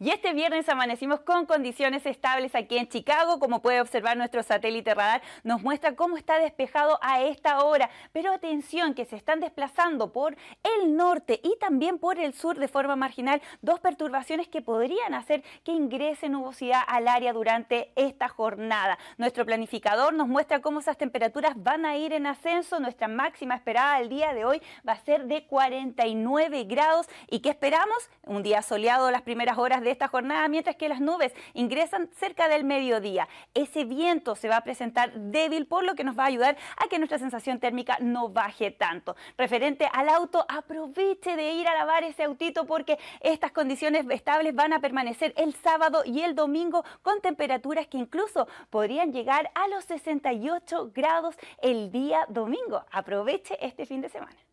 Y este viernes amanecimos con condiciones estables aquí en Chicago. Como puede observar nuestro satélite radar, nos muestra cómo está despejado a esta hora. Pero atención, que se están desplazando por el norte y también por el sur de forma marginal dos perturbaciones que podrían hacer que ingrese nubosidad al área durante esta jornada. Nuestro planificador nos muestra cómo esas temperaturas van a ir en ascenso. Nuestra máxima esperada el día de hoy va a ser de 49 grados. ¿Y qué esperamos? Un día soleado las primeras horas de esta jornada, mientras que las nubes ingresan cerca del mediodía. Ese viento se va a presentar débil, por lo que nos va a ayudar a que nuestra sensación térmica no baje tanto. Referente al auto, aproveche de ir a lavar ese autito porque estas condiciones estables van a permanecer el sábado y el domingo con temperaturas que incluso podrían llegar a los 68 grados el día domingo. Aproveche este fin de semana.